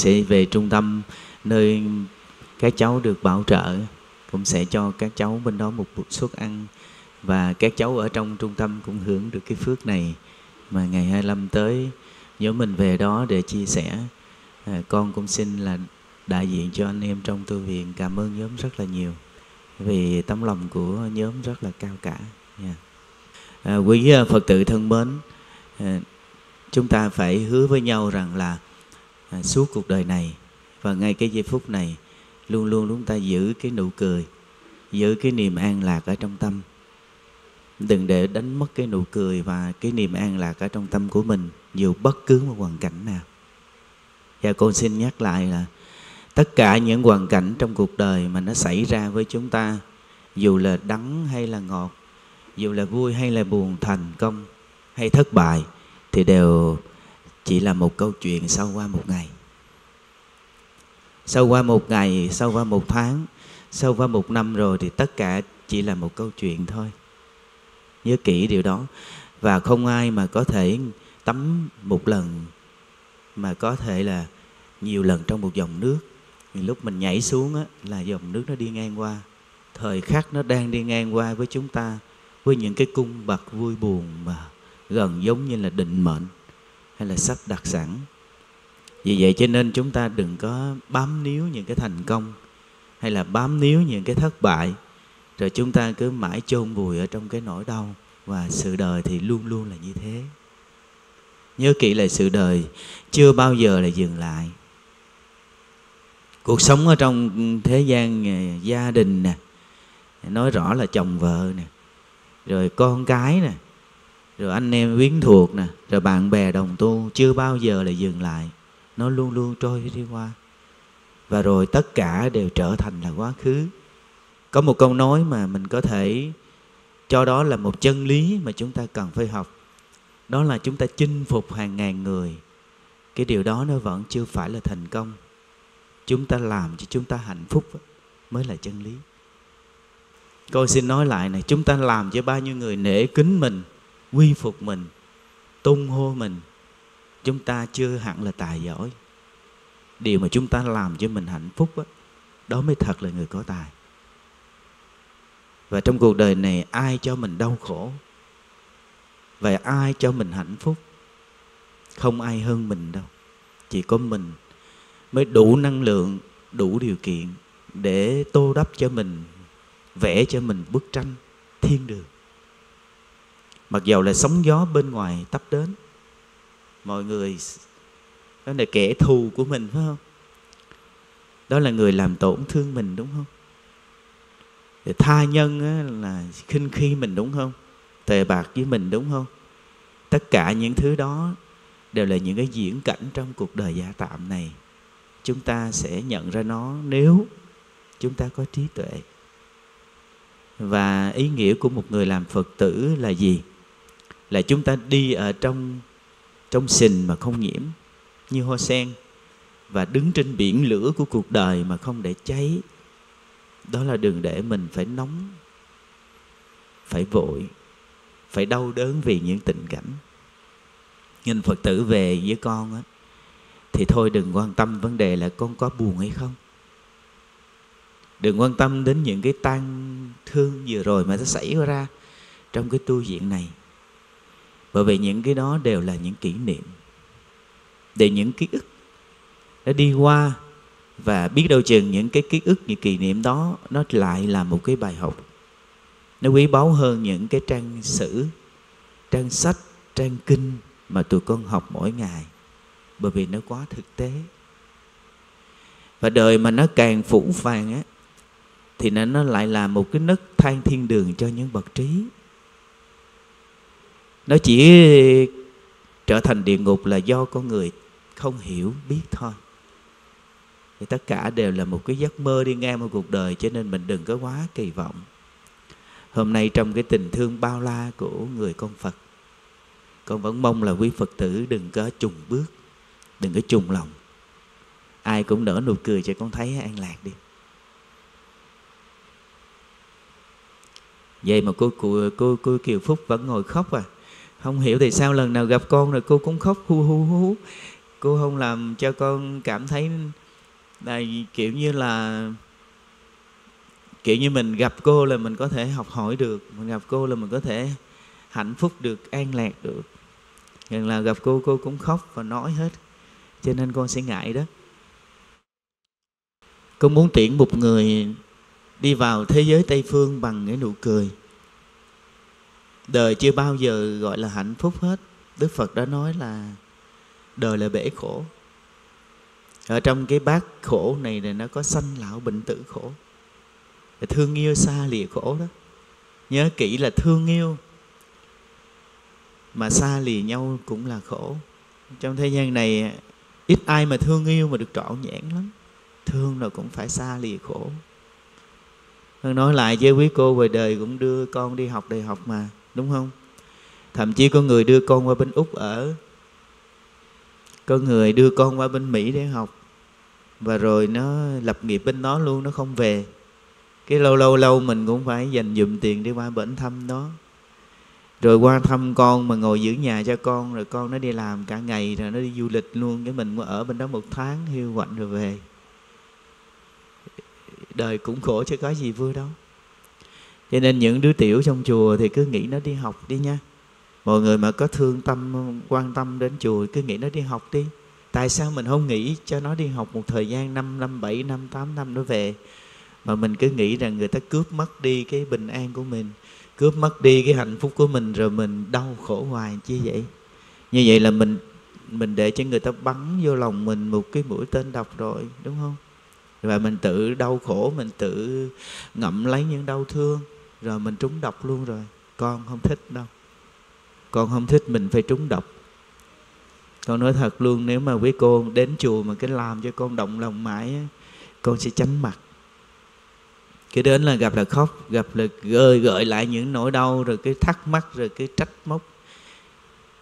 sẽ về trung tâm nơi các cháu được bảo trợ. Cũng sẽ cho các cháu bên đó một suất ăn. Và các cháu ở trong trung tâm cũng hưởng được cái phước này. Mà ngày 25 tới nhóm mình về đó để chia sẻ. À, con cũng xin là đại diện cho anh em trong tu viện. Cảm ơn nhóm rất là nhiều. Vì tấm lòng của nhóm rất là cao cả. Yeah. à, quý à, phật tử thân mến à, chúng ta phải hứa với nhau rằng là à, suốt cuộc đời này. Và ngay cái giây phút này luôn luôn chúng ta giữ cái nụ cười giữ cái niềm an lạc ở trong tâm. Đừng để đánh mất cái nụ cười và cái niềm an lạc ở trong tâm của mình dù bất cứ một hoàn cảnh nào. Và con xin nhắc lại là tất cả những hoàn cảnh trong cuộc đời mà nó xảy ra với chúng ta dù là đắng hay là ngọt dù là vui hay là buồn thành công hay thất bại thì đều chỉ là một câu chuyện sau qua một ngày. Sau qua một ngày sau qua một tháng sau qua một năm rồi thì tất cả chỉ là một câu chuyện thôi. Nhớ kỹ điều đó. Và không ai mà có thể tắm một lần mà có thể là nhiều lần trong một dòng nước. Thì lúc mình nhảy xuống á, là dòng nước nó đi ngang qua. Thời khắc nó đang đi ngang qua với chúng ta với những cái cung bậc vui buồn mà gần giống như là định mệnh hay là sắp đặt sẵn vì vậy cho nên chúng ta đừng có bám níu những cái thành công hay là bám níu những cái thất bại. Rồi chúng ta cứ mãi chôn vùi ở trong cái nỗi đau và sự đời thì luôn luôn là như thế. Nhớ kỹ là sự đời, chưa bao giờ là dừng lại. Cuộc sống ở trong thế gian à, gia đình nè, nói rõ là chồng vợ nè, rồi con cái nè rồi anh em quyến thuộc nè rồi bạn bè đồng tu chưa bao giờ là dừng lại. Nó luôn luôn trôi đi qua. Và rồi tất cả đều trở thành là quá khứ. Có một câu nói mà mình có thể cho đó là một chân lý mà chúng ta cần phải học. Đó là chúng ta chinh phục hàng ngàn người. Cái điều đó nó vẫn chưa phải là thành công. Chúng ta làm cho chúng ta hạnh phúc mới là chân lý. Cô xin nói lại này, chúng ta làm cho bao nhiêu người nể kính mình, quy phục mình, tung hô mình. Chúng ta chưa hẳn là tài giỏi. Điều mà chúng ta làm cho mình hạnh phúc đó, đó mới thật là người có tài. Và trong cuộc đời này ai cho mình đau khổ Và ai cho mình hạnh phúc Không ai hơn mình đâu Chỉ có mình mới đủ năng lượng, đủ điều kiện Để tô đắp cho mình vẽ cho mình bức tranh thiên đường mặc dầu là sóng gió bên ngoài tấp đến. Mọi người đó là kẻ thù của mình, phải không? Đó là người làm tổn thương mình, đúng không? Để tha nhân là khinh khi mình, đúng không? Tề bạc với mình, đúng không? Tất cả những thứ đó đều là những cái diễn cảnh trong cuộc đời giả tạm này. Chúng ta sẽ nhận ra nó nếu chúng ta có trí tuệ. Và ý nghĩa của một người làm phật tử là gì? Là chúng ta đi ở trong trong sình mà không nhiễm, như hoa sen, và đứng trên biển lửa của cuộc đời mà không để cháy. Đó là đừng để mình phải nóng, phải vội, phải đau đớn vì những tình cảnh. Nhìn phật tử về với con á, thì thôi đừng quan tâm vấn đề là con có buồn hay không. Đừng quan tâm đến những cái tan thương vừa rồi mà nó xảy ra trong cái tu viện này bởi vì những cái đó đều là những kỷ niệm. Để những ký ức đã đi qua và biết đâu chừng những cái ký ức, những kỷ niệm đó nó lại là một cái bài học. Nó quý báu hơn những cái trang sử, trang sách, trang kinh mà tụi con học mỗi ngày. Bởi vì nó quá thực tế. Và đời mà nó càng phủ phàng á, thì nó lại là một cái nấc thang thiên đường cho những bậc trí nó chỉ trở thành địa ngục là do con người không hiểu biết thôi. Thì tất cả đều là một cái giấc mơ đi ngang một cuộc đời cho nên mình đừng có quá kỳ vọng. Hôm nay trong cái tình thương bao la của người con phật con vẫn mong là quý phật tử đừng có trùng bước đừng có trùng lòng. Ai cũng nở nụ cười cho con thấy an lạc đi. Vậy mà cô cô cô, cô kiều phúc vẫn ngồi khóc à không hiểu thì sao lần nào gặp con rồi cô cũng khóc, hu hu hu cô không làm cho con cảm thấy là kiểu như là, kiểu như mình gặp cô là mình có thể học hỏi được, mình gặp cô là mình có thể hạnh phúc được, an lạc được. Gần là gặp cô cô cũng khóc và nói hết. Cho nên con sẽ ngại đó. Con muốn tuyển một người đi vào thế giới tây phương bằng cái nụ cười đời chưa bao giờ gọi là hạnh phúc hết. Đức phật đã nói là đời là bể khổ. Ở trong cái bát khổ này thì nó có sanh lão bệnh tử khổ. Thương yêu xa lìa khổ đó. Nhớ kỹ là thương yêu mà xa lìa nhau cũng là khổ. Trong thế gian này, ít ai mà thương yêu mà được trọn nhãn lắm. Thương rồi cũng phải xa lìa khổ. Nói lại với quý cô về đời cũng đưa con đi học đại học mà đúng không? Thậm chí có người đưa con qua bên úc ở, có người đưa con qua bên mỹ để học, và rồi nó lập nghiệp bên đó luôn, nó không về. Cái lâu lâu lâu mình cũng phải dành dụm tiền đi qua bển thăm nó rồi qua thăm con mà ngồi giữ nhà cho con, rồi con nó đi làm cả ngày rồi nó đi du lịch luôn. Cái mình ở bên đó một tháng, hiu quạnh rồi về. Đời cũng khổ chứ có gì vui đâu cho nên những đứa tiểu trong chùa thì cứ nghĩ nó đi học đi nha. Mọi người mà có thương tâm, quan tâm đến chùa cứ nghĩ nó đi học đi. Tại sao mình không nghĩ cho nó đi học một thời gian 5 năm 7 năm 8 năm nó về? Mà mình cứ nghĩ rằng người ta cướp mất đi cái bình an của mình, cướp mất đi cái hạnh phúc của mình rồi mình đau khổ hoài chi vậy? Như vậy là mình mình để cho người ta bắn vô lòng mình một cái mũi tên độc rồi, đúng không? Và mình tự đau khổ, mình tự ngậm lấy những đau thương rồi mình trúng độc luôn rồi. Con không thích đâu. Con không thích mình phải trúng độc. Con nói thật luôn, nếu mà quý cô đến chùa mà cái làm cho con động lòng mãi con sẽ tránh mặt. Cái đến là gặp là khóc, gặp là gợi gợi lại những nỗi đau, rồi cái thắc mắc, rồi cái trách móc.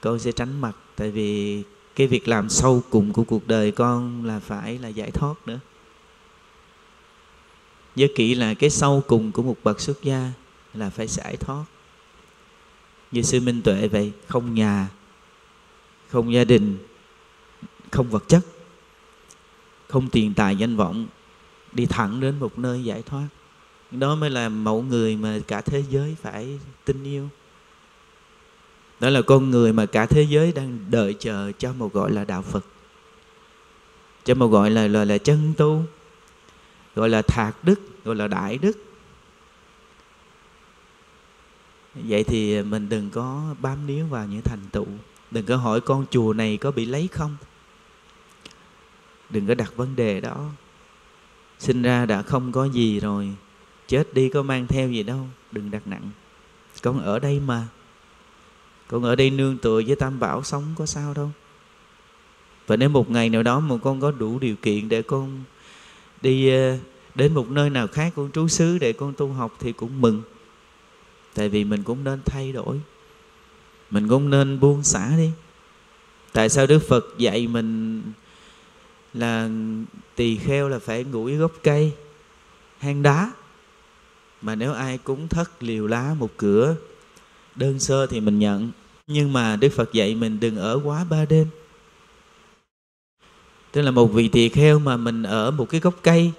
Con sẽ tránh mặt, tại vì cái việc làm sâu cùng của cuộc đời con là phải là giải thoát nữa. Nhớ kỹ là cái sâu cùng của một bậc xuất gia là phải giải thoát. Như sư minh tuệ vậy không nhà không gia đình không vật chất không tiền tài danh vọng đi thẳng đến một nơi giải thoát. Đó mới là mẫu người mà cả thế giới phải tin yêu. Đó là con người mà cả thế giới đang đợi chờ cho một gọi là đạo phật cho một gọi là là, là chân tu gọi là thạc đức gọi là đại đức. Vậy thì mình đừng có bám níu vào những thành tựu. Đừng có hỏi con chùa này có bị lấy không. Đừng có đặt vấn đề đó. Sinh ra đã không có gì rồi, chết đi có mang theo gì đâu, đừng đặt nặng. Con ở đây mà. Con ở đây nương tựa với tam bảo sống có sao đâu. Và nếu một ngày nào đó mà con có đủ điều kiện để con đi ờ, đến một nơi nào khác, con trú xứ để con tu học thì cũng mừng tại vì mình cũng nên thay đổi. Mình cũng nên buông xả đi. Tại sao đức phật dạy mình là tỳ kheo là phải ngủ gốc cây, hang đá? Mà nếu ai cúng thất liều lá một cửa, đơn sơ thì mình nhận. Nhưng mà đức phật dạy mình đừng ở quá ba đêm. Tức là một vị tỳ kheo mà mình ở một cái gốc cây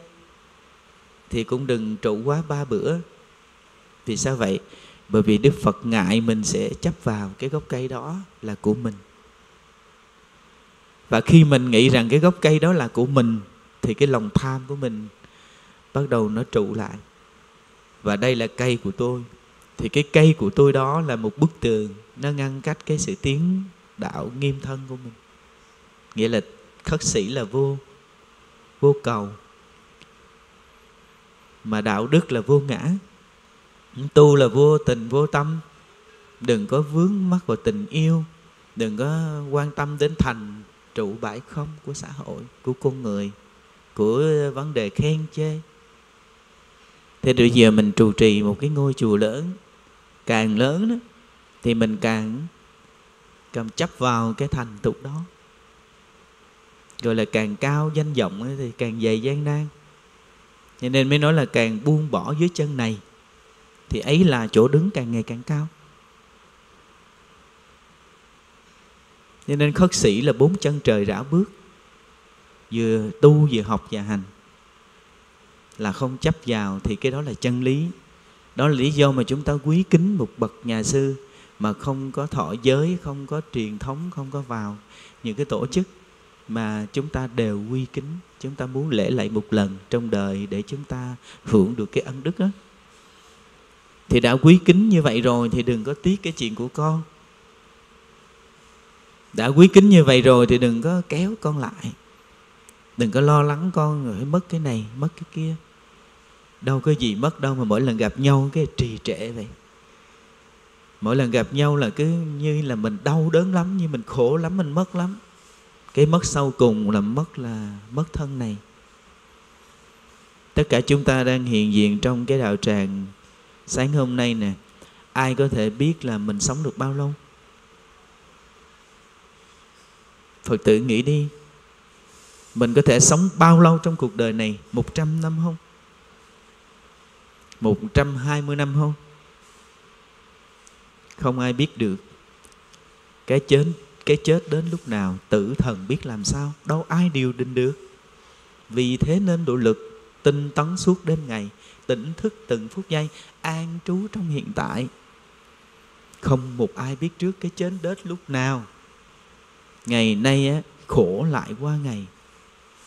thì cũng đừng trụ quá ba bữa vì sao vậy? Bởi vì đức phật ngại mình sẽ chấp vào cái gốc cây đó là của mình. Và khi mình nghĩ rằng cái gốc cây đó là của mình, thì cái lòng tham của mình bắt đầu nó trụ lại. Và đây là cây của tôi. Thì cái cây của tôi đó là một bức tường, nó ngăn cách cái sự tiến đạo nghiêm thân của mình. Nghĩa là khất sĩ là vô vô cầu. Mà đạo đức là vô ngã tu là vô tình, vô tâm. Đừng có vướng mắc vào tình yêu. Đừng có quan tâm đến thành trụ bãi không của xã hội, của con người, của vấn đề khen chê. Thế bây giờ mình trụ trì một cái ngôi chùa lớn, càng lớn đó, thì mình càng cầm chấp vào cái thành tục đó. Rồi là càng cao danh vọng thì càng dày gian nan. Cho nên mới nói là càng buông bỏ dưới chân này thì ấy là chỗ đứng càng ngày càng cao. Cho nên khất sĩ là bốn chân trời rã bước, vừa tu vừa học và hành. Là không chấp vào thì cái đó là chân lý. Đó là lý do mà chúng ta quý kính một bậc nhà sư mà không có thọ giới, không có truyền thống, không có vào những cái tổ chức mà chúng ta đều quy kính. Chúng ta muốn lễ lại một lần trong đời để chúng ta hưởng được cái ân đức đó thì đã quý kính như vậy rồi thì đừng có tiếc cái chuyện của con. Đã quý kính như vậy rồi thì đừng có kéo con lại. Đừng có lo lắng con rồi mất cái này, mất cái kia. Đâu có gì mất đâu mà mỗi lần gặp nhau cái trì trệ vậy. Mỗi lần gặp nhau là cứ như là mình đau đớn lắm, như mình khổ lắm, mình mất lắm. Cái mất sau cùng là mất là mất thân này. Tất cả chúng ta đang hiện diện trong cái đạo tràng sáng hôm nay nè, ai có thể biết là mình sống được bao lâu? Phật tử nghĩ đi, mình có thể sống bao lâu trong cuộc đời này? Một trăm năm không? Một trăm hai mươi năm không? Không ai biết được. Cái chết cái chết đến lúc nào, tử thần biết làm sao? Đâu ai điều định được. Vì thế nên độ lực tinh tấn suốt đêm ngày tỉnh thức từng phút giây an trú trong hiện tại. Không một ai biết trước cái chết đết lúc nào. Ngày nay á, khổ lại qua ngày.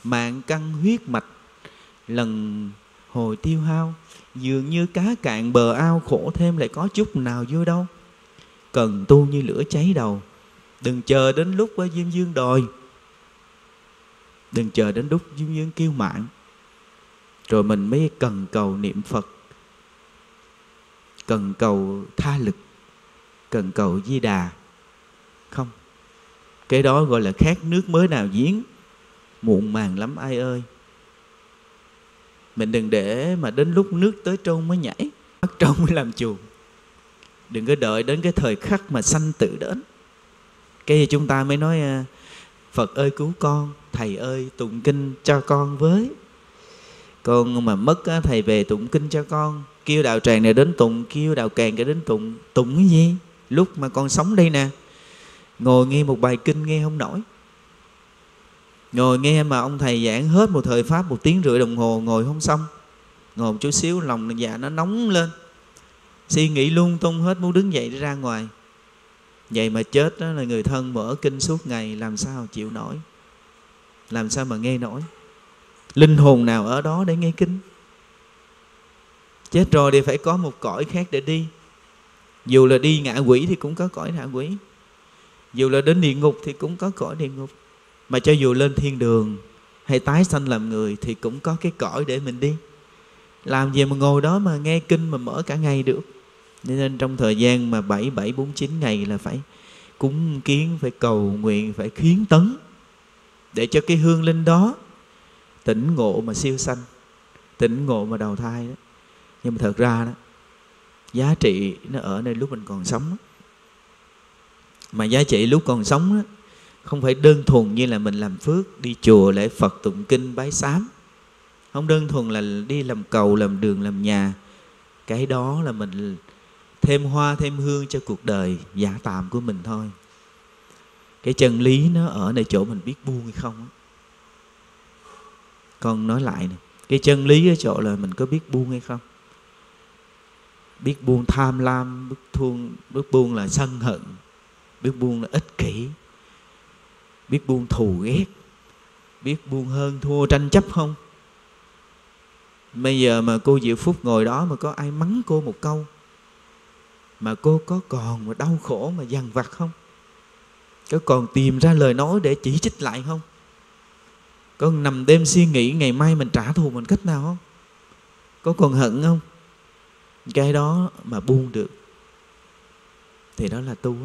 Mạng căng huyết mạch lần hồi tiêu hao dường như cá cạn bờ ao khổ thêm lại có chút nào vui đâu. Cần tu như lửa cháy đầu. Đừng chờ đến lúc qua diêm dương đòi. Đừng chờ đến lúc diêm dương kêu mạng rồi mình mới cần cầu niệm phật, cần cầu tha lực, cần cầu di đà. Không, cái đó gọi là khát nước mới nào giếng. Muộn màng lắm, ai ơi. Mình đừng để mà đến lúc nước tới trâu mới nhảy, bắt trâu mới làm chuồng. Đừng có đợi đến cái thời khắc mà sanh tử đến. Cái gì chúng ta mới nói à, phật ơi cứu con, thầy ơi tụng kinh cho con với con mà mất á, thầy về tụng kinh cho con. Kêu đạo tràng này đến tụng kêu đạo càng cái đến tụng. Tụng cái gì? Lúc mà con sống đây nè. Ngồi nghe một bài kinh nghe không nổi. Ngồi nghe mà ông thầy giảng hết một thời pháp một tiếng rưỡi đồng hồ ngồi không xong. Ngồi một chút xíu lòng dạ nó nóng lên. Suy nghĩ lung tung hết muốn đứng dậy để ra ngoài. Vậy mà chết đó là người thân mở kinh suốt ngày làm sao chịu nổi? Làm sao mà nghe nổi? Linh hồn nào ở đó để nghe kinh? Chết rồi thì phải có một cõi khác để đi. Dù là đi ngạ quỷ thì cũng có cõi ngạ quỷ. Dù là đến địa ngục thì cũng có cõi địa ngục. Mà cho dù lên thiên đường hay tái sanh làm người thì cũng có cái cõi để mình đi. Làm gì mà ngồi đó mà nghe kinh mà mở cả ngày được? Nên trong thời gian mà bảy bảy, bốn, chín ngày là phải cúng kiến, phải cầu nguyện, phải khiến tấn để cho cái hương linh đó tỉnh ngộ mà siêu sanh tỉnh ngộ mà đầu thai đó. Nhưng mà thật ra đó giá trị nó ở nơi lúc mình còn sống đó. mà giá trị lúc còn sống đó, không phải đơn thuần như là mình làm phước đi chùa lễ phật tụng kinh bái sám. Không đơn thuần là đi làm cầu làm đường làm nhà. Cái đó là mình thêm hoa thêm hương cho cuộc đời giả tạm của mình thôi. Cái chân lý nó ở nơi chỗ mình biết buông hay không con nói lại này, cái chân lý ở chỗ là mình có biết buông hay không? Biết buông tham lam biết buông biết buông là sân hận biết buông là ích kỷ biết buông thù ghét biết buông hơn thua tranh chấp không? Bây giờ mà cô diệu phúc ngồi đó mà có ai mắng cô một câu mà cô có còn mà đau khổ mà dằn vặt không? Có còn tìm ra lời nói để chỉ trích lại không? Có nằm đêm suy nghĩ, ngày mai mình trả thù mình cách nào không? Có còn hận không? Cái đó mà buông được, thì đó là tu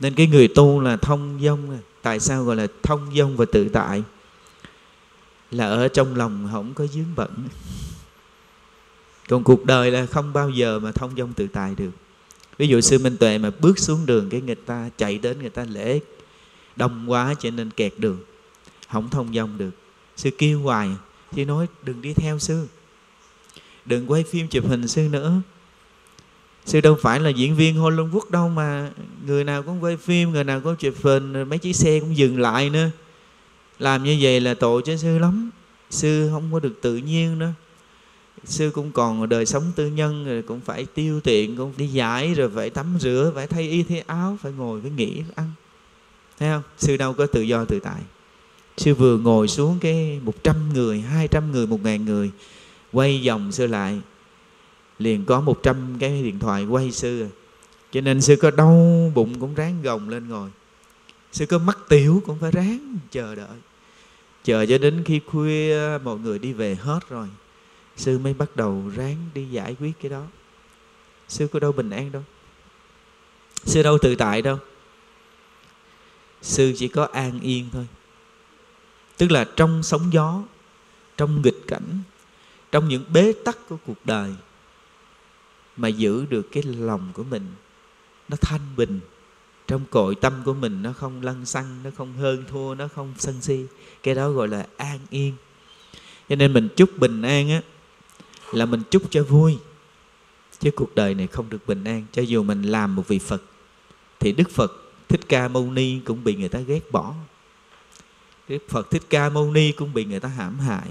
nên cái người tu là thông dông à. tại sao gọi là thông dông và tự tại? Là ở trong lòng không có dướng bận. Còn cuộc đời là không bao giờ mà thông dông tự tại được. Ví dụ sư minh tuệ mà bước xuống đường cái người ta chạy đến người ta lễ đông quá cho nên kẹt đường không thông dong được. Sư kêu hoài, sư nói, đừng đi theo sư. Đừng quay phim chụp hình sư nữa. Sư đâu phải là diễn viên Hollywood đâu mà người nào cũng quay phim, người nào cũng chụp hình mấy chiếc xe cũng dừng lại nữa. Làm như vậy là tội cho sư lắm. Sư không có được tự nhiên nữa. Sư cũng còn đời sống tư nhân, rồi cũng phải tiêu tiện cũng đi giải, rồi phải tắm rửa, phải thay y thay áo, phải ngồi, phải nghỉ, phải ăn. Thấy không? Sư đâu có tự do tự tại sư vừa ngồi xuống cái một trăm người, hai trăm người, một ngàn người, quay vòng sư lại. Liền có một trăm cái điện thoại quay sư. Cho nên sư có đau bụng cũng ráng gồng lên ngồi. Sư có mắc tiểu cũng phải ráng chờ đợi. Chờ cho đến khi khuya mọi người đi về hết rồi, sư mới bắt đầu ráng đi giải quyết cái đó. Sư có đâu bình an đâu. Sư đâu tự tại đâu. Sư chỉ có an yên thôi tức là trong sóng gió, trong nghịch cảnh, trong những bế tắc của cuộc đời mà giữ được cái lòng của mình. Nó thanh bình. Trong cội tâm của mình nó không lăng xăng, nó không hơn thua, nó không sân si. Cái đó gọi là an yên. Cho nên mình chúc bình an á, là mình chúc cho vui. Chứ cuộc đời này không được bình an. Cho dù mình làm một vị phật, thì đức phật, thích ca mâu ni cũng bị người ta ghét bỏ đức phật thích ca mâu ni cũng bị người ta hãm hại.